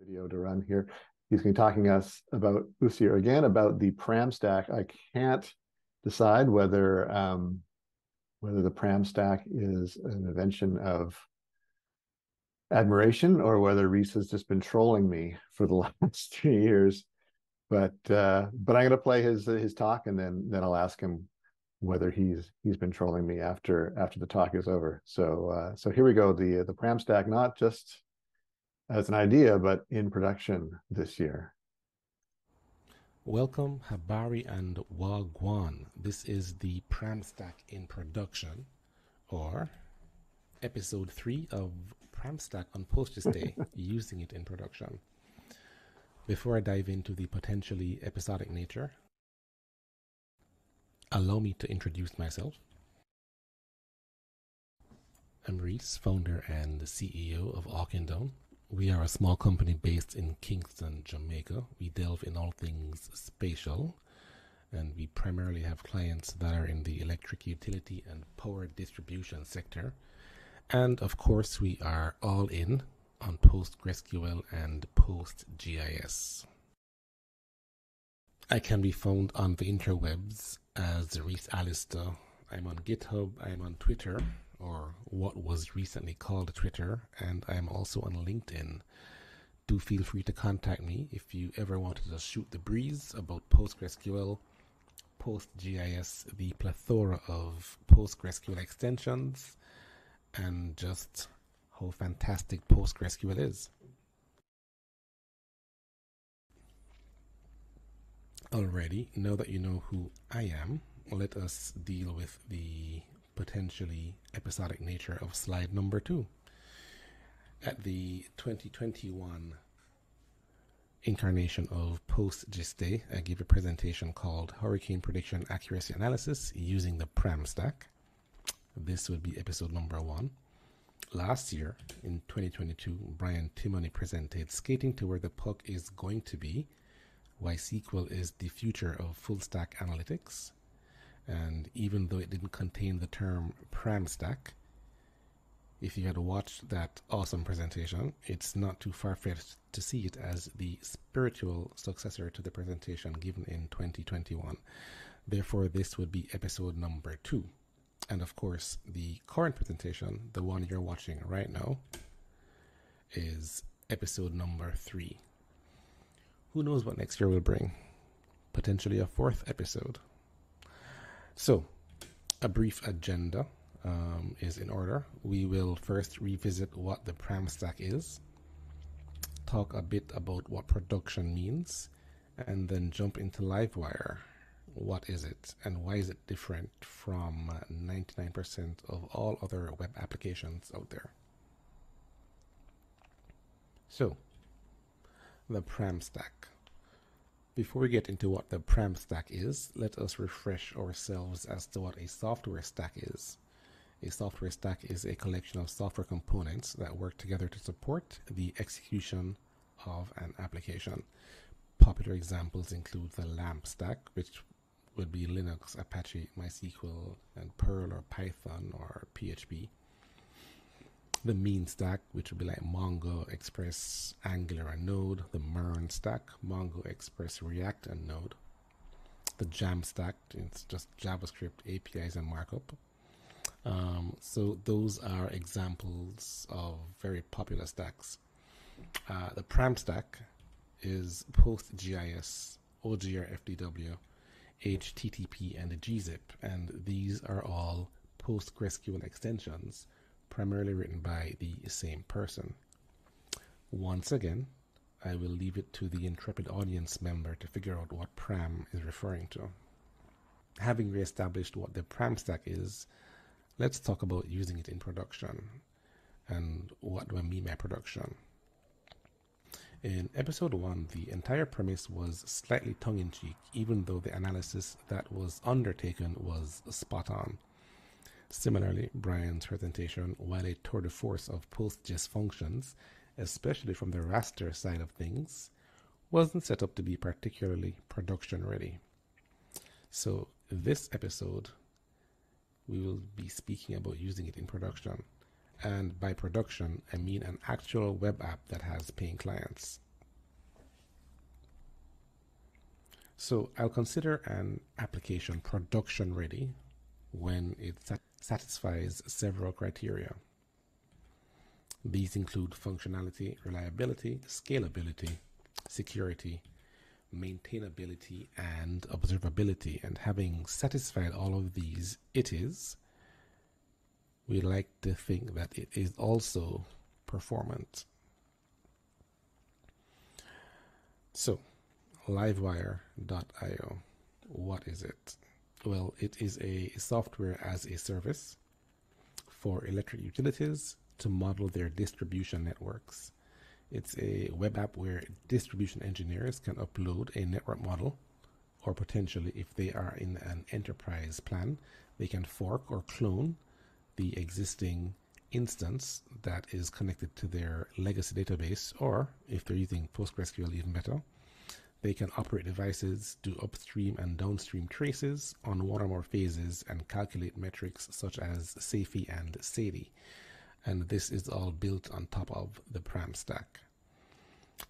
video to run here. He's going to be talking us about Usier again about the Pram stack. I can't decide whether um, whether the Pram stack is an invention of admiration or whether Rhys has just been trolling me for the last three years. But uh, but I'm going to play his his talk and then then I'll ask him whether he's he's been trolling me after after the talk is over. So uh, so here we go. The the Pram stack, not just as an idea, but in production this year. Welcome, Habari and Wagwan. This is the Pram stack in production, or episode three of Pram stack on Postgres Day, using it in production. Before I dive into the potentially episodic nature, allow me to introduce myself. I'm Rhys, founder and the CEO of Auchindown. We are a small company based in Kingston, Jamaica. We delve in all things spatial, and we primarily have clients that are in the electric utility and power distribution sector. And of course, we are all in on PostgreSQL and PostGIS. I can be found on the interwebs as Rhys Alister. I'm on GitHub, I'm on Twitter, or what was recently called Twitter, and I'm also on LinkedIn. Do feel free to contact me if you ever wanted to shoot the breeze about PostgreSQL, PostGIS, the plethora of PostgreSQL extensions, and just how fantastic PostgreSQL is. Alrighty, now that you know who I am, let us deal with the potentially episodic nature of slide number two. At the 2021 incarnation of Postgres Day, I gave a presentation called Hurricane Prediction Accuracy Analysis using the Pram stack. This would be episode number one. Last year, in 2022, Brian Timoney presented Skating to Where the Puck is Going to Be why SQL is the future of full stack analytics. And even though it didn't contain the term Pram stack, if you had watched that awesome presentation, it's not too far fetched to see it as the spiritual successor to the presentation given in 2021. Therefore, this would be episode number two. And of course, the current presentation, the one you're watching right now, is episode number three. Who knows what next year will bring? Potentially a fourth episode. So, a brief agenda um, is in order. We will first revisit what the Pram stack is, talk a bit about what production means, and then jump into Livewire. What is it, and why is it different from 99% of all other web applications out there? So, the Pram stack. Before we get into what the Pram stack is, let us refresh ourselves as to what a software stack is. A software stack is a collection of software components that work together to support the execution of an application. Popular examples include the LAMP stack, which would be Linux, Apache, MySQL, and Perl or Python or PHP the mean stack, which would be like Mongo, Express, Angular, and Node, the MERN stack, Mongo, Express, React, and Node, the Jam stack, it's just JavaScript, APIs, and markup. Um, so those are examples of very popular stacks. Uh, the Pram stack is PostGIS, OGR FDW, HTTP, and gzip, and these are all PostgreSQL extensions primarily written by the same person. Once again, I will leave it to the intrepid audience member to figure out what Pram is referring to. Having re-established what the Pram stack is, let's talk about using it in production. And what do I mean by production? In episode 1, the entire premise was slightly tongue in cheek, even though the analysis that was undertaken was spot on. Similarly, Brian's presentation, while a tour de force of post functions, especially from the raster side of things, wasn't set up to be particularly production ready. So this episode, we will be speaking about using it in production. And by production, I mean an actual web app that has paying clients. So I'll consider an application production ready when it's satisfies several criteria. These include functionality, reliability, scalability, security, maintainability, and observability. And having satisfied all of these, it is, we like to think that it is also performant. So, livewire.io, what is it? Well, it is a software as a service for electric utilities to model their distribution networks. It's a web app where distribution engineers can upload a network model, or potentially, if they are in an enterprise plan, they can fork or clone the existing instance that is connected to their legacy database, or if they're using PostgreSQL, even better, they can operate devices, do upstream and downstream traces on one or more phases, and calculate metrics such as SAIFI and SAIDI. And this is all built on top of the Pram stack.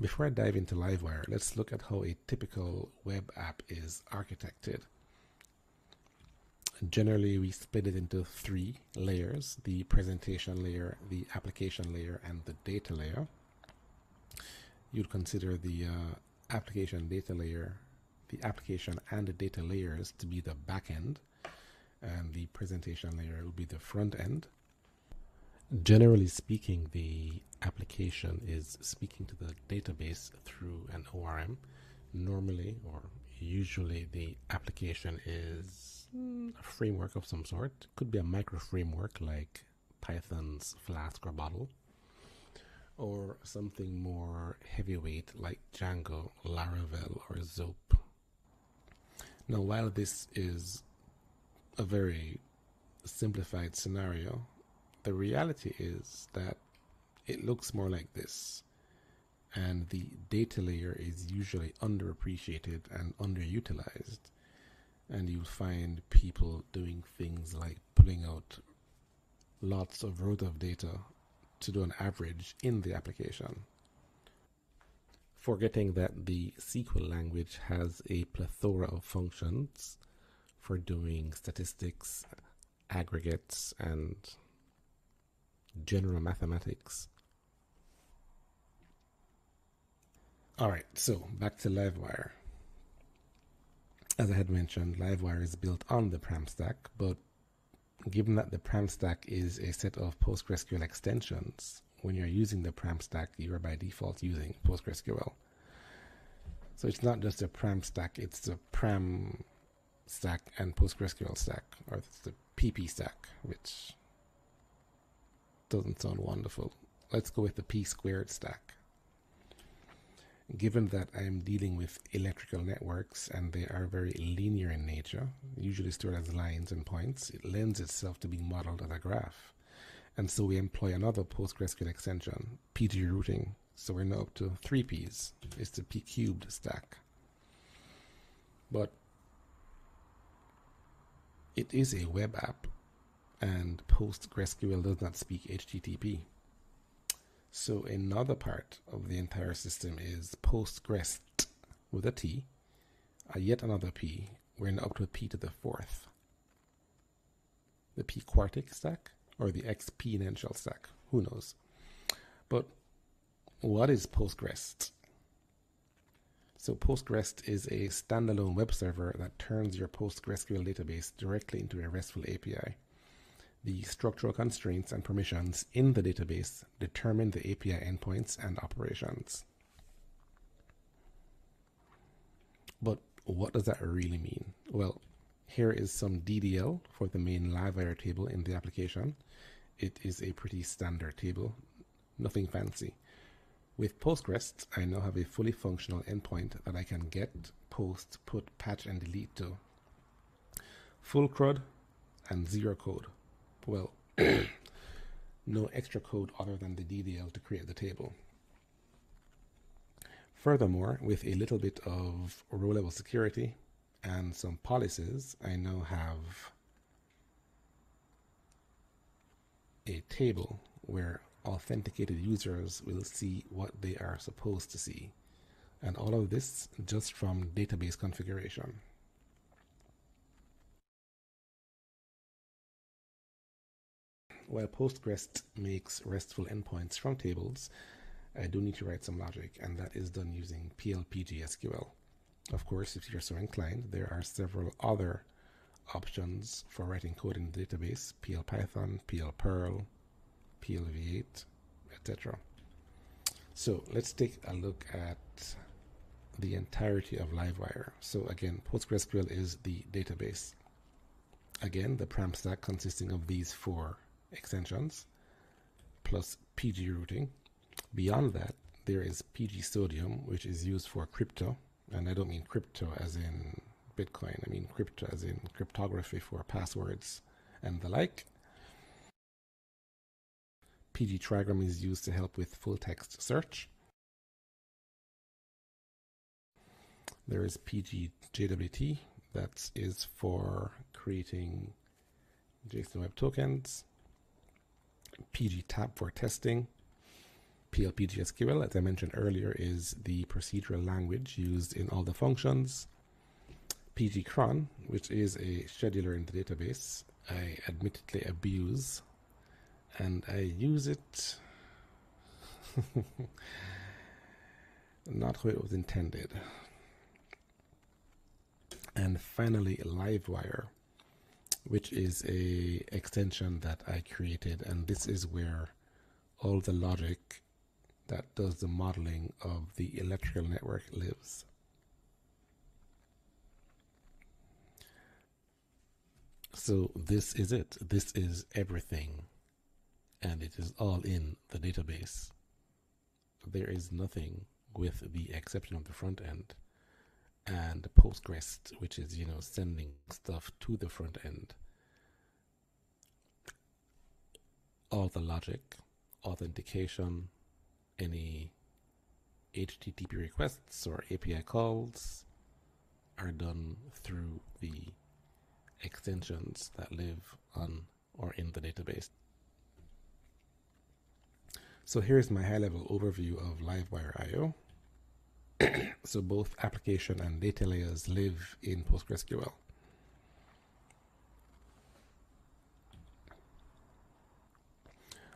Before I dive into Livewire, let's look at how a typical web app is architected. Generally, we split it into three layers the presentation layer, the application layer, and the data layer. You'd consider the uh, application data layer, the application and the data layers to be the back end, and the presentation layer will be the front end. Generally speaking, the application is speaking to the database through an ORM. Normally, or usually, the application is a framework of some sort. Could be a micro framework like Python's Flask or Bottle or something more heavyweight like Django, Laravel, or Zope. Now, while this is a very simplified scenario, the reality is that it looks more like this. And the data layer is usually underappreciated and underutilized. And you'll find people doing things like pulling out lots of rows of data to do an average in the application. Forgetting that the SQL language has a plethora of functions for doing statistics, aggregates, and general mathematics. Alright, so back to Livewire. As I had mentioned, Livewire is built on the Pram stack, but given that the Pram stack is a set of PostgreSQL extensions, when you're using the Pram stack, you are by default using PostgreSQL. So it's not just a Pram stack, it's the Pram stack and PostgreSQL stack, or it's the PP stack, which doesn't sound wonderful. Let's go with the P squared stack given that I'm dealing with electrical networks and they are very linear in nature, usually stored as lines and points, it lends itself to being modeled as a graph. And so we employ another PostgreSQL extension, PG routing. So we're now up to three P's. It's the P cubed stack. But it is a web app, and PostgreSQL does not speak HTTP. So another part of the entire system is PostgREST with a T, a yet another P. We're up to a P to the fourth. The P quartic stack or the exponential stack, who knows? But what is PostgREST? So PostgREST is a standalone web server that turns your PostgreSQL database directly into a RESTful API. The structural constraints and permissions in the database determine the API endpoints and operations. But what does that really mean? Well, here is some DDL for the main live Livewire table in the application. It is a pretty standard table, nothing fancy. With PostgREST, I now have a fully functional endpoint that I can get, post, put, patch, and delete to. Full CRUD and zero code well, no extra code other than the DDL to create the table. Furthermore, with a little bit of row level security and some policies, I now have a table where authenticated users will see what they are supposed to see. And all of this just from database configuration. While PostgREST makes RESTful endpoints from tables, I do need to write some logic, and that is done using PLPG-SQL. Of course, if you're so inclined, there are several other options for writing code in the database, PL-Python, PL-Perl, PLV8, etc. So let's take a look at the entirety of Livewire. So again, PostgreSQL is the database. Again, the Pram stack consisting of these four extensions plus PG routing. Beyond that, there is PG Sodium, which is used for crypto. And I don't mean crypto as in Bitcoin, I mean crypto as in cryptography for passwords and the like. PG Trigram is used to help with full text search. There is PG JWT, that is for creating JSON Web Tokens. PG Tap for testing. PLPGSQL, as I mentioned earlier, is the procedural language used in all the functions. pgcron, which is a scheduler in the database, I admittedly abuse and I use it not how it was intended. And finally, Livewire, which is a extension that I created, and this is where all the logic that does the modeling of the electrical network lives. So this is it. This is everything and it is all in the database. There is nothing with the exception of the front end and PostgREST, which is, you know, sending stuff to the front end. All the logic, authentication, any HTTP requests or API calls are done through the extensions that live on or in the database. So here's my high level overview of Livewire IO. so both application and data layers live in PostgreSQL.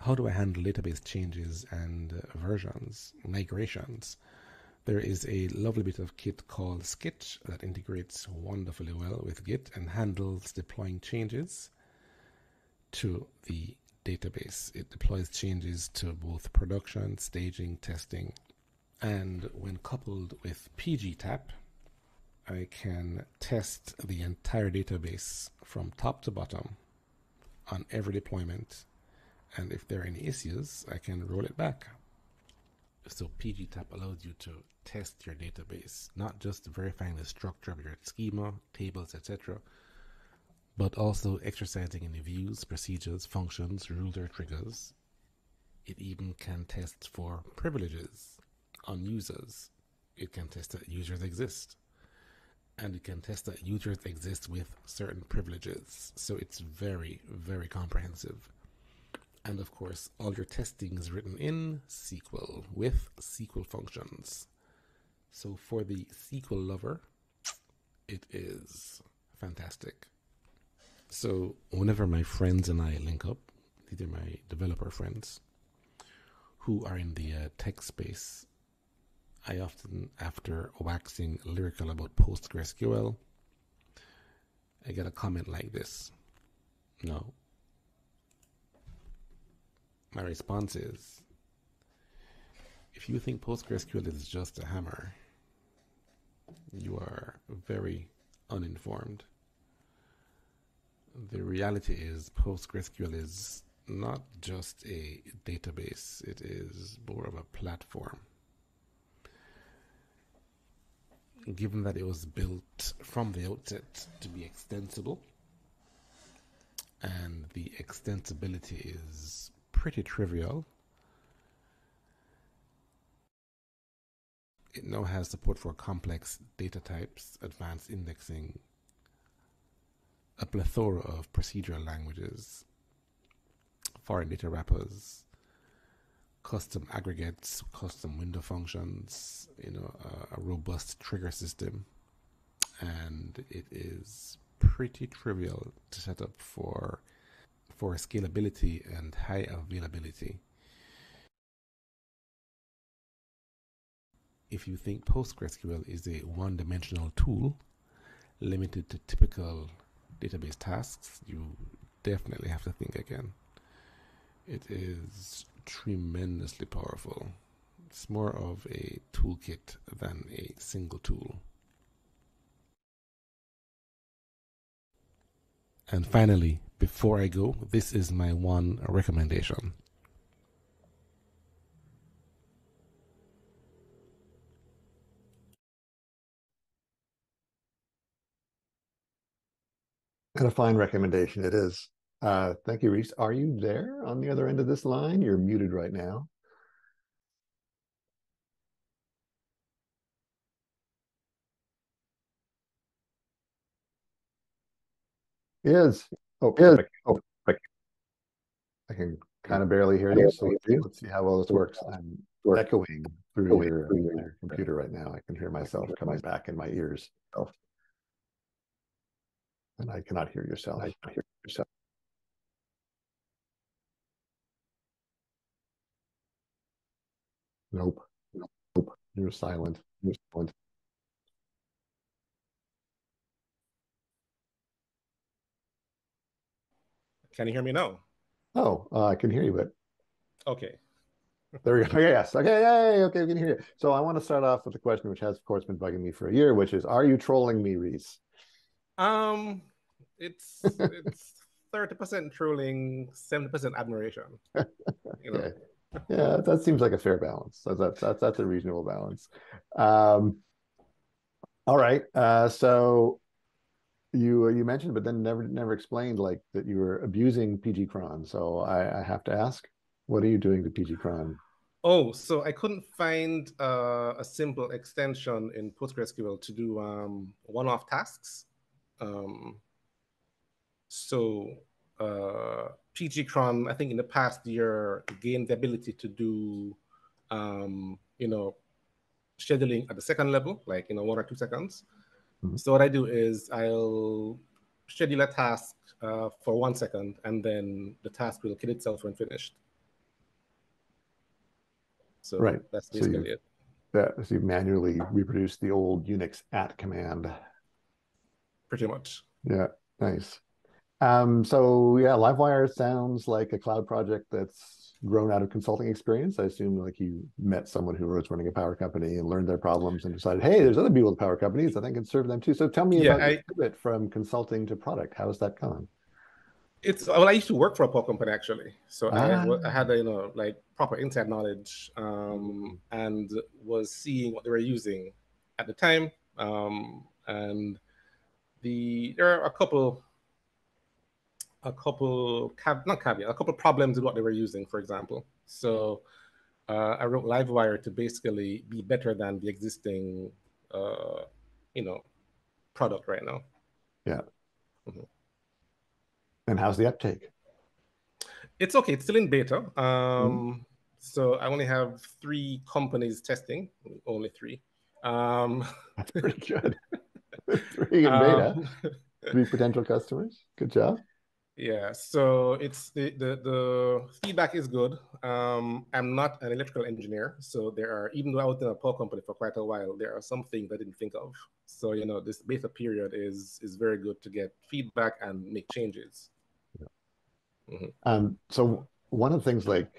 How do I handle database changes and uh, versions, migrations? There is a lovely bit of kit called Sqitch that integrates wonderfully well with Git and handles deploying changes to the database. It deploys changes to both production, staging, testing, and when coupled with pgtap, I can test the entire database from top to bottom on every deployment. And if there are any issues, I can roll it back. So pgtap allows you to test your database, not just verifying the structure of your schema, tables, etc., but also exercising any views, procedures, functions, rules, or triggers. It even can test for privileges on users. It can test that users exist. And it can test that users exist with certain privileges. So it's very, very comprehensive. And of course, all your testing is written in SQL with SQL functions. So for the SQL lover, it is fantastic. So whenever my friends and I link up, these are my developer friends who are in the uh, tech space, I often, after waxing lyrical about PostgreSQL, I get a comment like this. No. My response is if you think PostgreSQL is just a hammer, you are very uninformed the reality is PostgreSQL is not just a database, it is more of a platform. Given that it was built from the outset to be extensible, and the extensibility is pretty trivial, it now has support for complex data types, advanced indexing, a plethora of procedural languages, foreign data wrappers, custom aggregates, custom window functions, you know, a robust trigger system, and it is pretty trivial to set up for for scalability and high availability. If you think PostgreSQL is a one-dimensional tool limited to typical database tasks, you definitely have to think again. It is tremendously powerful. It's more of a toolkit than a single tool. And finally, before I go, this is my one recommendation. And a fine recommendation it is. Uh, thank you, Rhys. Are you there on the other end of this line? You're muted right now. Is oh is oh I can kind of barely hear you. So let's see how well this works. I'm echoing through your, your computer right now. I can hear myself coming back in my ears. And I cannot hear yourself. I cannot hear yourself. Nope. Nope. You're silent. You're silent. Can you hear me now? Oh, uh, I can hear you, but okay. There we go. Okay, yes. Okay, yay. Okay, we can hear you. So I want to start off with a question which has, of course, been bugging me for a year, which is, are you trolling me, Rhys? Um, it's it's thirty percent trolling, seventy percent admiration. You know? okay. Yeah, that seems like a fair balance. That's that's that's, that's a reasonable balance. Um, all right. Uh, so you you mentioned, but then never never explained like that you were abusing PG cron. So I, I have to ask, what are you doing to PG cron? Oh, so I couldn't find uh, a simple extension in PostgreSQL to do um, one-off tasks. Um, so uh, pgcron, I think in the past year, gained the ability to do, um, you know, scheduling at the second level, like, you know, one or two seconds. Mm-hmm. So what I do is I'll schedule a task uh, for one second, and then the task will kill itself when finished. So right. that's basically so you, it. That, so you manually reproduce the old Unix at command. Pretty much. Yeah, nice. Um, so yeah, Livewire sounds like a cloud project that's grown out of consulting experience. I assume like you met someone who was running a power company and learned their problems and decided, hey, there's other people with power companies that I can serve them too. So tell me yeah, about I, it from consulting to product. How has that gone? It's well, I used to work for a power company actually, so ah. I, I, had a, you know like proper inside knowledge um, and was seeing what they were using at the time. Um, and the there are a couple a couple not caveat, a couple problems with what they were using, for example. So uh, I wrote Livewire to basically be better than the existing, uh, you know, product right now. Yeah. Mm-hmm. And how's the uptake? It's okay. It's still in beta. Um, mm. So I only have three companies testing, only three. Um, That's pretty good. three in beta, um, three potential customers. Good job. Yeah, so it's the the, the feedback is good. Um, I'm not an electrical engineer, so there are even though I was in a power company for quite a while, there are some things I didn't think of. So you know, this beta period is is very good to get feedback and make changes. Yeah. Mm-hmm. Um, so one of the things like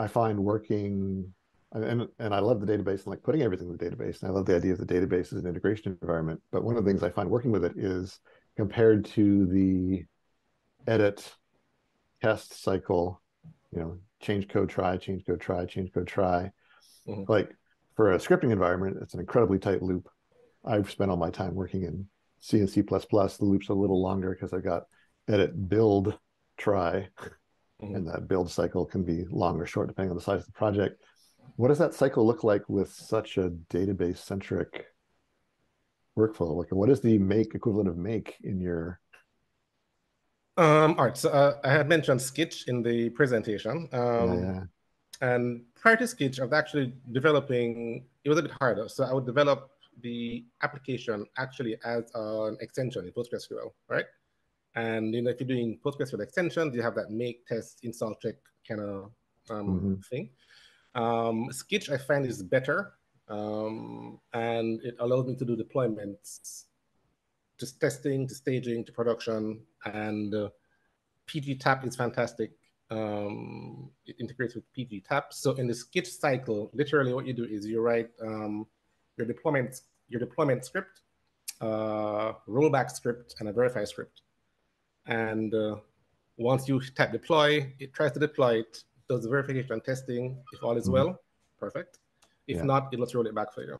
I find working and and I love the database and like putting everything in the database. And I love the idea of the database as an integration environment. But one of the things I find working with it is compared to the edit test cycle, you know, change code, try, change code, try, change code, try. Mm-hmm. Like for a scripting environment, it's an incredibly tight loop. I've spent all my time working in C and C++. The loop's a little longer because I've got edit, build, try, mm-hmm. and that build cycle can be long or short depending on the size of the project. What does that cycle look like with such a database centric workflow? Like, what is the make equivalent of make in your? Um, all right. So uh, I had mentioned Sqitch in the presentation. Um, yeah, and prior to Sqitch, I was actually developing, it was a bit harder. So I would develop the application actually as an extension in PostgreSQL, right? And you know, if you're doing PostgreSQL extensions, you have that make, test, install, check kind of um, mm-hmm. thing. Um, Sqitch, I find, is better, um, and it allows me to do deployments, just testing, to staging, to production, and uh, pgtap is fantastic. Um, it integrates with pgtap. So in the Sqitch cycle, literally what you do is you write um, your deployment your deployment script, uh, rollback script, and a verify script. And uh, once you tap deploy, it tries to deploy it, does the verification and testing. If all is mm-hmm. well, perfect. If yeah. not, it'll roll it back for you.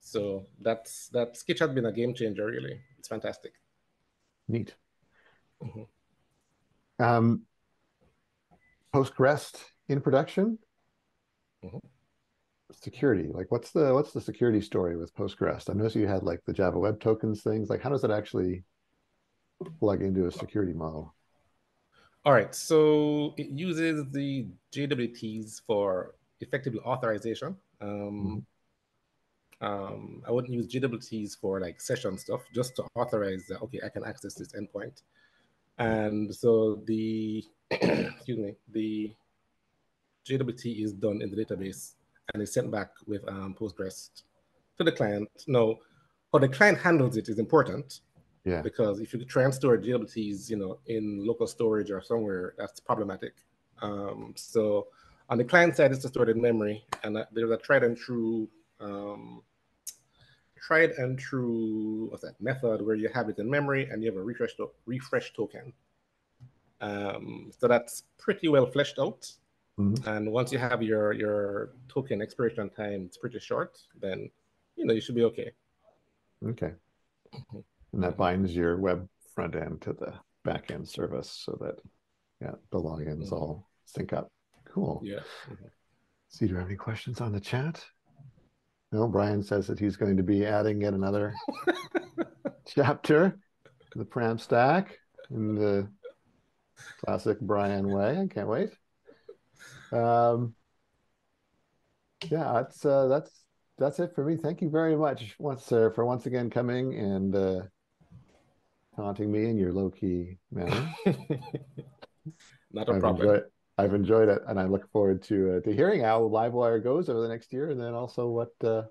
So that's that Sqitch has been a game changer, really. It's fantastic. Neat. Mm-hmm. Um, PostgREST in production. Mm-hmm. Security, like what's the what's the security story with PostgREST? I noticed you had like the Java Web Tokens things. Like, how does it actually plug into a security model? All right, so it uses the JWTs for effectively authorization. Um, mm-hmm. um, I wouldn't use JWTs for like session stuff, just to authorize that, okay, I can access this endpoint. And so the, excuse me, the JWT is done in the database and is sent back with um, PostgREST to the client. No, how the client handles it is important. Yeah. Because if you try and store JWTs, you know, in local storage or somewhere, that's problematic. Um, so on the client side, it's stored in memory, and there's a tried and true, um, tried and true, what's that method where you have it in memory and you have a refresh to- refresh token. Um, so that's pretty well fleshed out. Mm-hmm. And once you have your your token expiration time, it's pretty short. Then you know you should be okay. Okay. Mm-hmm and that binds your web front end to the back end service so that yeah the logins mm-hmm. all sync up cool yeah mm-hmm. see do you have any questions on the chat no brian says that he's going to be adding yet another chapter the pram stack in the classic brian way i can't wait um yeah that's uh that's that's it for me thank you very much once uh, for once again coming and uh taunting me in your low key manner. Not a I've problem. Enjoyed, I've enjoyed it, and I look forward to uh, to hearing how Livewire goes over the next year, and then also what uh,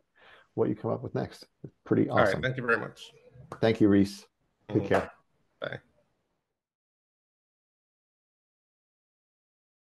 what you come up with next. Pretty awesome. All right, thank you very much. Thank you, Rhys. Take mm-hmm. care.